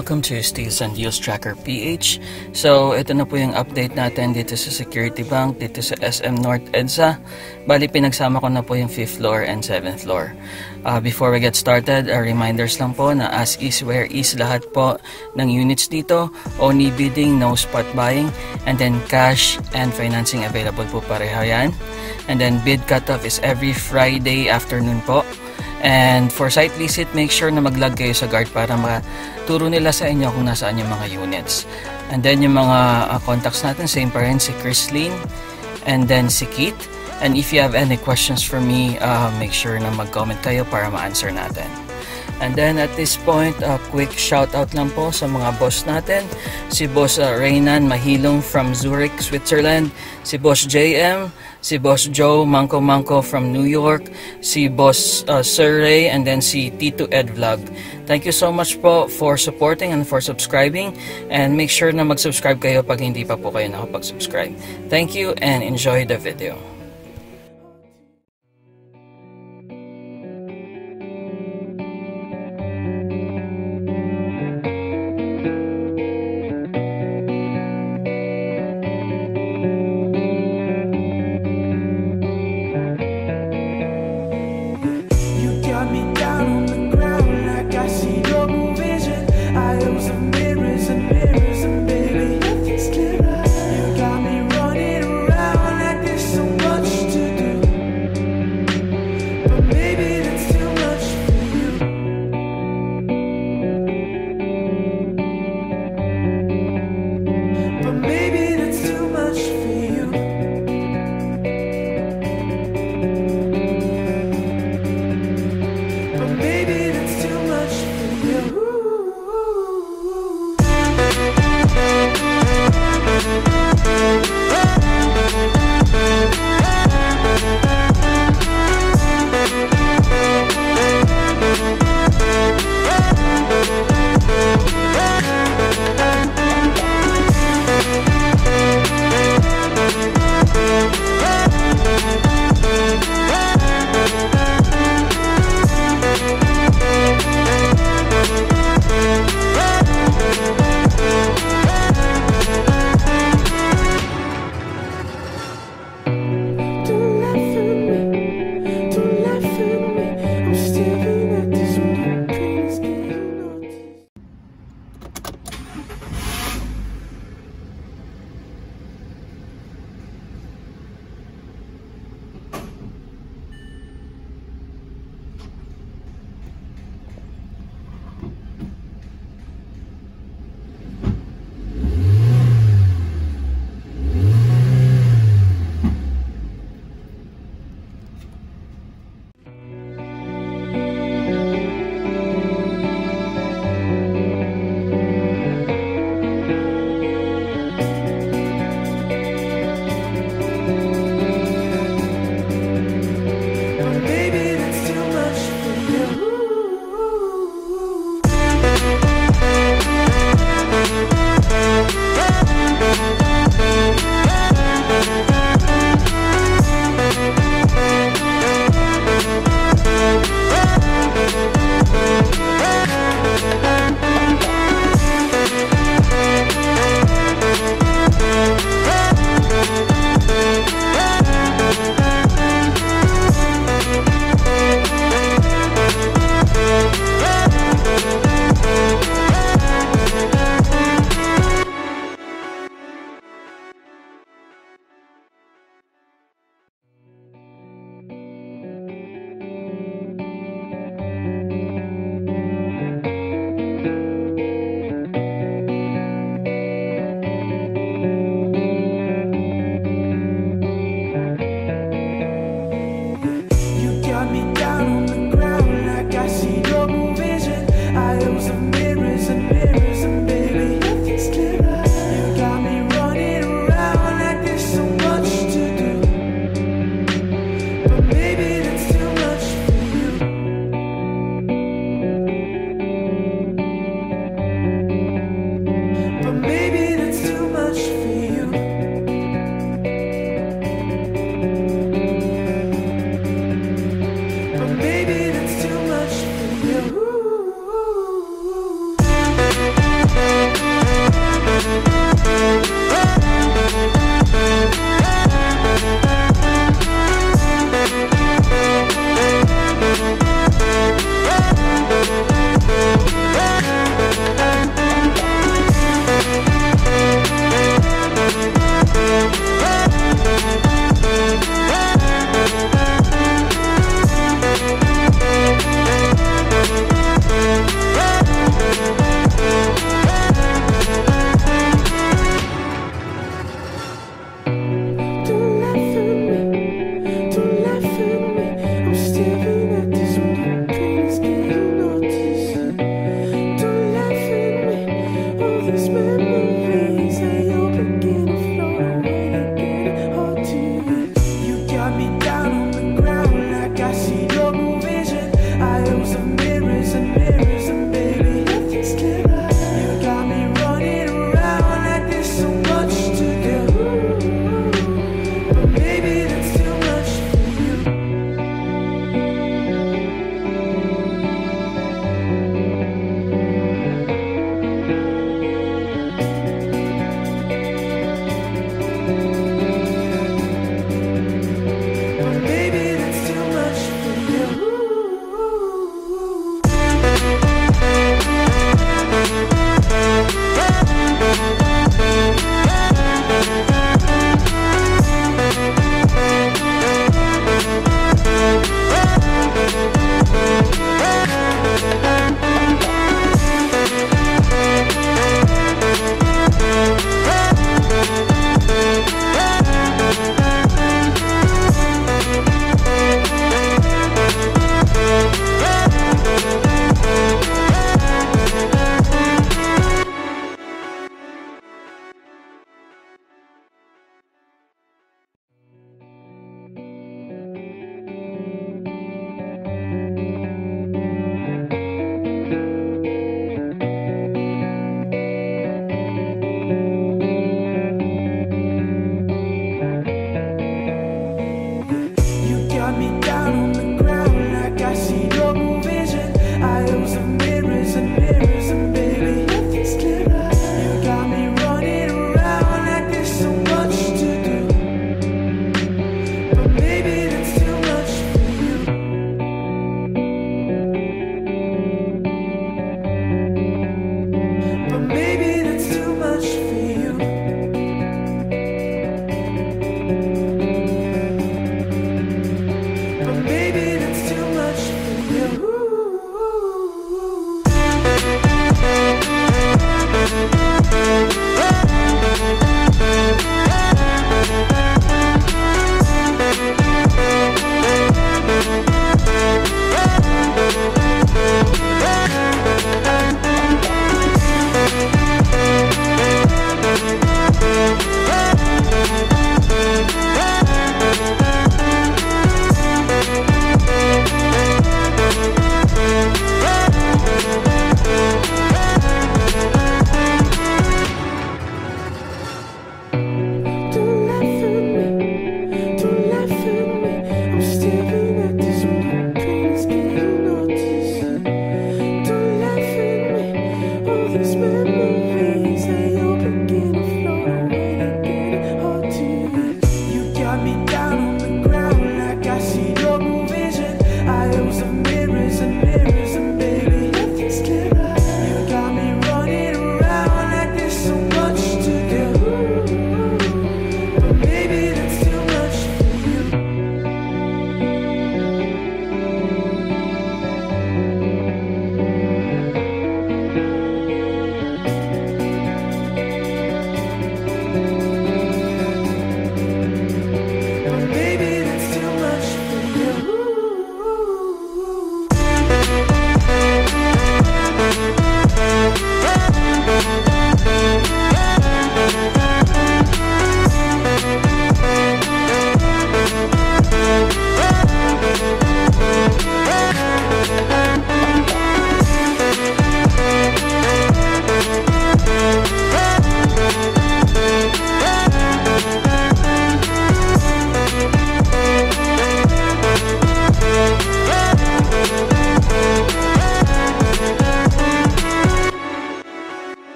Welcome to Steals and Deals Tracker PH. So, ito na po yung update natin dito sa Security Bank, dito sa SM North EDSA. Bali, pinagsama ko na po yung 5th floor and 7th floor. Uh, before we get started, uh, reminders lang po na as is, where is lahat po ng units dito. Only bidding, no spot buying. And then cash and financing available po pareho yan. And then bid cutoff is every Friday afternoon po. And for site visit, make sure na mag-log kayo sa guard para maturo nila sa inyo kung nasaan yung mga units. And then yung mga uh, contacts natin, same pa rin, si Chrislene and then si Keith. And if you have any questions for me, uh, make sure na mag-comment kayo para ma-answer natin. And then at this point, a quick shout out lang po sa mga boss natin. Si Boss uh, Reynan Mahilong from Zurich, Switzerland. Si Boss JM. Si Boss Joe Manko Manko from New York. Si Boss uh, Sir Ray. And then si Tito Ed Vlog. Thank you so much po for supporting and for subscribing. And make sure na mag-subscribe kayo pag hindi pa po kayo nakapag-subscribe. Thank you and enjoy the video.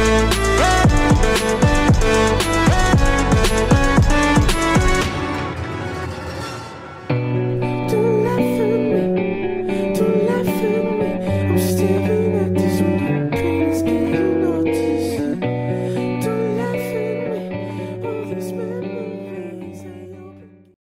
Thank